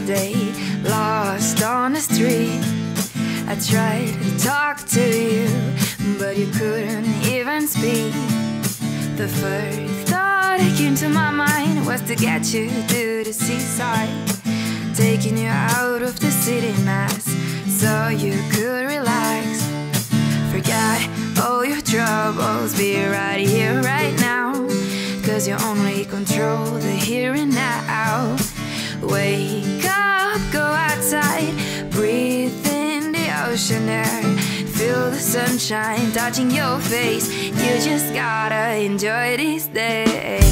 day lost on the street. I tried to talk to you, but you couldn't even speak. The first thought that came to my mind was to get you to the seaside, taking you out of the city mass so you could relax. Forget all your troubles, be right here, right now. Cause you only control the here and now. Feel the sunshine touching your face. You just gotta enjoy this day.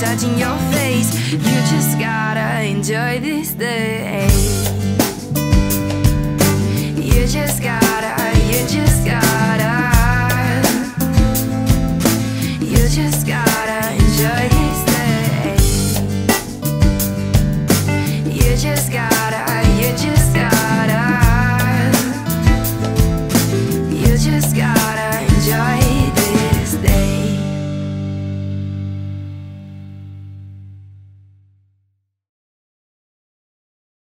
touching your face. You just gotta enjoy this day.